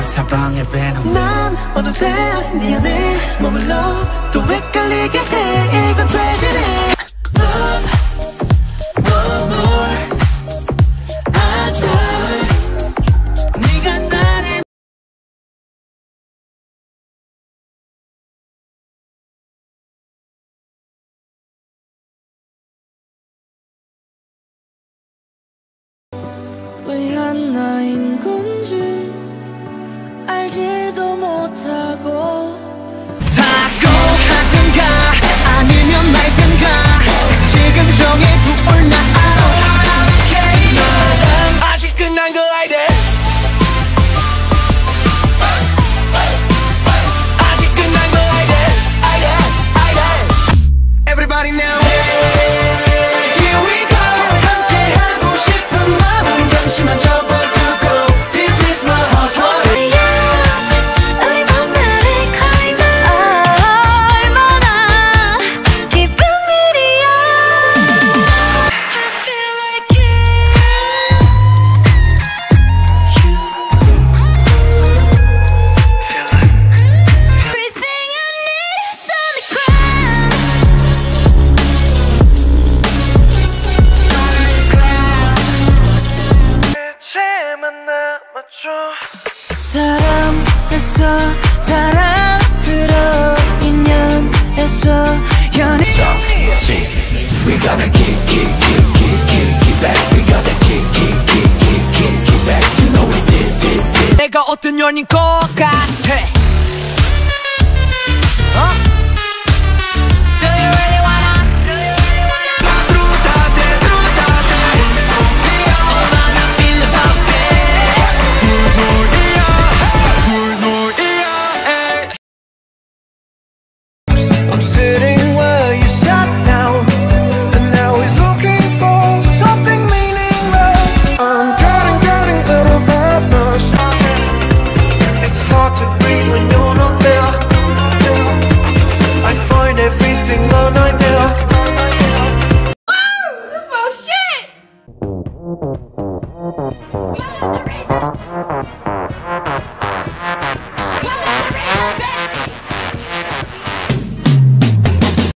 난 사방에 베놈 난 어느새 네 안에 머물러 또 헷갈리게 해 이건 트레지니 왜 하나인 건 연애에서 사랑으로 인연에서 연애 So, see, we gotta keep, keep, keep, keep, keep, keep back We gotta keep, keep, keep, keep, keep, keep back You know we did, did, did 내가 어떤 연인 것 같아 Raven! Raven! Raven!